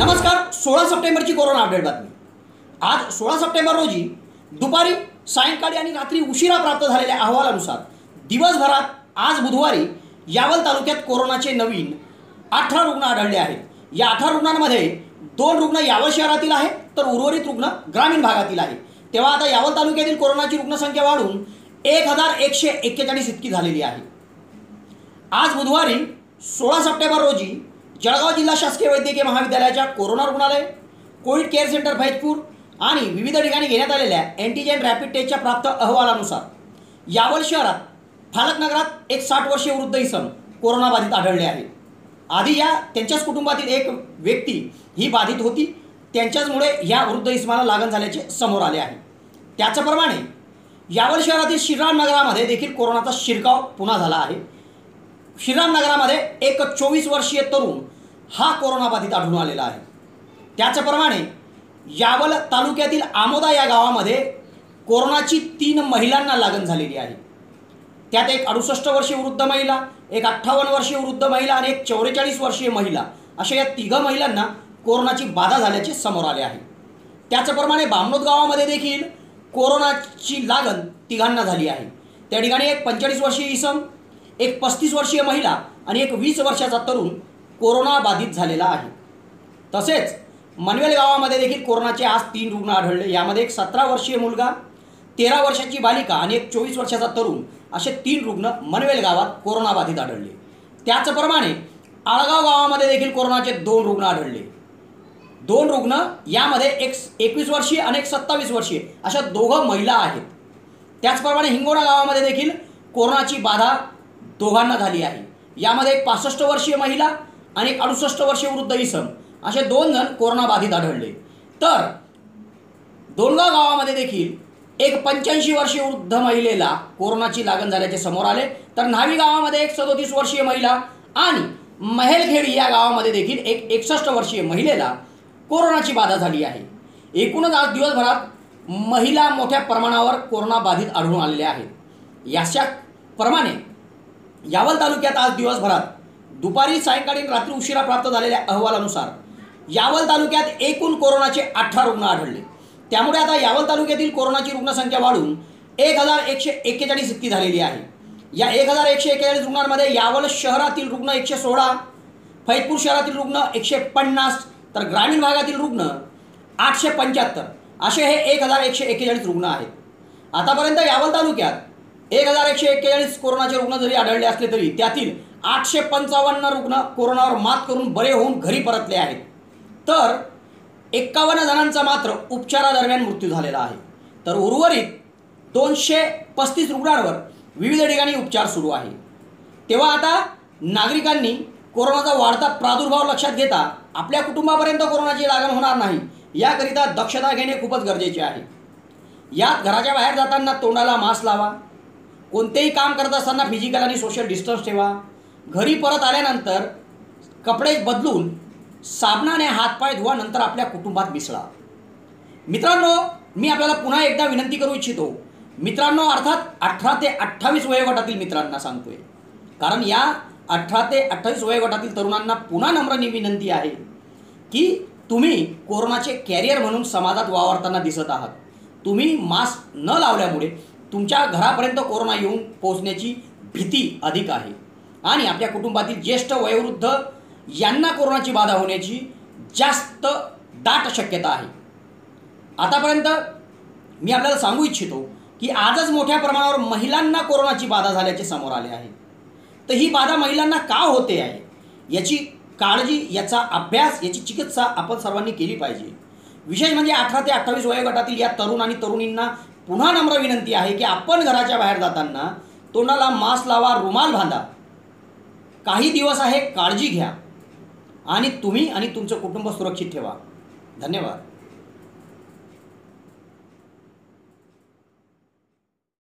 नमस्कार सोळा सप्टेंबरची corona update बातमी. आज सोळा सप्टेंबर रोजी दुपारी सायंकाळी आणि रात्री उशिरा प्राप्त झालेल्या अहवालानुसार दिवसभरात आज बुधवारी यावल तालुक्यात कोरोनाचे नवीन अठरा रुग्ण आढळले आहेत. या अठरा रुग्णांमध्ये दोन रुग्ण यावल शहरातील आहेत तर उर्वरित रुग्ण ग्रामीण भागातील आहे तेव्हा आता यावल तालुक्यातील कोरोनाची रुग्णसंख्या वाढून एक हजार एकशे एक्केचाळीस इतकी झालेली आहे. आज बुधवारी सोळा सप्टेंबर रोजी जळगाव जिल्हा शासकीय वैद्यकीय महाविद्यालयाच्या कोरोना रुग्णालय कोविड केअर सेंटर फैजपूर आणि विविध ठिकाणी घेण्यात आलेल्या अँटीजेन रॅपिड टेस्टच्या प्राप्त अहवालानुसार यावल शहरात फालकनगरात एक साठ वर्षीय वृद्ध इसम कोरोनाबाधित आढळले आहे. आधी या त्यांच्याच कुटुंबातील एक व्यक्ती ही बाधित होती. त्यांच्याचमुळे ह्या वृद्ध इसमाला लागण झाल्याचे समोर आले आहे. त्याचप्रमाणे यावल शहरातील श्रीराम नगरामध्ये देखील कोरोनाचा शिरकाव पुन्हा झाला आहे. श्रीरामनगरामध्ये एक चोवीस वर्षीय तरुण हा कोरोनाबाधित आढळून आलेला आहे. त्याचप्रमाणे यावल तालुक्यातील आमोदा या गावामध्ये कोरोनाची तीन महिलांना लागण झालेली आहे. त्यात एक अडुसष्ट वर्षीय वृद्ध महिला एक अठ्ठावन्न वर्षीय वृद्ध महिला आणि एक चौवेचाळीस वर्षीय महिला अशा या तिघं महिलांना कोरोनाची बाधा झाल्याचे समोर आले आहे. त्याचप्रमाणे बामनोद गावामध्ये देखील कोरोनाची लागण तिघांना झाली आहे. त्या ठिकाणी एक पंचेचाळीस वर्षीय इसम एक पस्तीस वर्षीय महिला आणि एक वीस वर्षाचा तरुण कोरोना बाधित झालेला आहे. तसेच मनवेल गावामध्ये देखील कोरोनाचे आज तीन रुग्ण आढळले. यामध्ये एक सतरा वर्षीय मुलगा तेरा वर्षाची बालिका आणि एक चोवीस वर्षाचा तरुण असे तीन रुग्ण मनवेल गावात कोरोनाबाधित आढळले. त्याचप्रमाणे आळगाव गावामध्ये देखील कोरोनाचे दोन रुग्ण आढळले. दोन रुग्ण यामध्ये एक एकवीस वर्षीय आणि एक सत्तावीस वर्षीय अशा दोघं महिला आहेत. त्याचप्रमाणे हिंगोणा गावामध्ये देखील कोरोनाची बाधा दोघांना झाली आहे. यामध्ये एक पासष्ट वर्षीय महिला आणि एक अडुसष्ट वर्षीय वृद्ध इसम. असे दोन जण कोरोनाबाधित आढळले. तर दोनगाव गावामध्ये देखील एक पंच्याऐंशी वर्षीय वृद्ध महिलेला कोरोनाची लागण झाल्याचे समोर आले. तर न्हावी गावामध्ये एक सदोतीस वर्षीय महिला आणि महेलखेडी या गावामध्ये देखील एक एकसष्ट वर्षीय महिलेला कोरोनाची बाधा झाली आहे. एकूणच आज दिवसभरात महिला मोठ्या प्रमाणावर कोरोनाबाधित आढळून आलेल्या आहेत. याच्या प्रमाणे यावल तालुक्यात आज दिवसभरात दुपारी सायंकाळी रात्री उशिरा प्राप्त झालेल्या अहवालानुसार यावल तालुक्यात एकूण कोरोनाचे अठरा रुग्ण आढळले. त्यामुळे आता यावल तालुक्यातील कोरोनाची रुग्णसंख्या वाढून एक हजार एकशे एक्केचाळीस इतकी झालेली आहे. या एक हजार एकशे एक्केचाळीस रुग्णांमध्ये यावल शहरातील रुग्ण एकशे सोळा फैजपूर शहरातील रुग्ण एकशे पन्नास तर ग्रामीण भागातील रुग्ण आठशे पंच्याहत्तर. असे हे एक हजार एकशे एक्केचाळीस रुग्ण आहेत. आतापर्यंत यावल तालुक्यात एक हजार एकशे एक्केचाळीस कोरोनाचे रुग्ण जरी आढळले असले तरी त्यातील आठशे पंचावन्न रुग्ण कोरोनावर मात करून बरे होऊन घरी परतले आहेत. तर एक्कावन्न जणांचा मात्र उपचारादरम्यान मृत्यू झालेला आहे. तर उर्वरित दोनशे पस्तीस रुग्णांवर विविध ठिकाणी उपचार सुरू आहे. तेव्हा आता नागरिकांनी कोरोनाचा वाढता प्रादुर्भाव लक्षात घेता आपल्या कुटुंबापर्यंत कोरोनाची लागण होणार नाही याकरिता दक्षता घेणे खूपच गरजेचे आहे. यात घराच्या बाहेर जाताना तोंडाला मास्क लावा कोणतेही काम करत असताना फिजिकल आणि सोशल डिस्टन्स ठेवा. घरी परत आल्यानंतर कपडे बदलून साबणाने हातपाय धुवा नंतर आपल्या कुटुंबात मिसळा. मित्रांनो मी आपल्याला पुन्हा एकदा विनंती करू इच्छितो. मित्रांनो अर्थात अठरा ते अठ्ठावीस वयोगटातील मित्रांना सांगतोय. कारण या अठरा ते अठ्ठावीस वयोगटातील तरुणांना पुन्हा नम्र विनंती आहे की तुम्ही कोरोनाचे कॅरियर म्हणून समाजात वावरताना दिसत आहात. तुम्ही मास्क न लावल्यामुळे तुमच्या घरापर्यंत कोरोना येऊन पोहोचण्याची भीती अधिक आहे. आणि आपल्या कुटुंबातील ज्येष्ठ वयोवृद्ध यांना कोरोनाची बाधा होण्याची जास्त दाट शक्यता आहे. आतापर्यंत मी आपल्याला सांगू इच्छितो की आजच मोठ्या प्रमाणावर महिलांना कोरोनाची बाधा झाल्याचे समोर आले आहे. तर ही बाधा महिलांना का होते आहे? याची काळजी याचा अभ्यास याची चिकित्सा आपण सर्वांनी केली पाहिजे. विशेष म्हणजे अठरा ते अठ्ठावीस वयोगटातील या तरुण आणि तरुणींना पुन्हा नम्र विनंती आहे की आपण घराच्या बाहेर जाताना तोंडाला मास्क लावा रुमाल बांधा. काही दिवस आहे काळजी घ्या. आणि तुम्ही आणि तुमचं कुटुंब सुरक्षित ठेवा. धन्यवाद.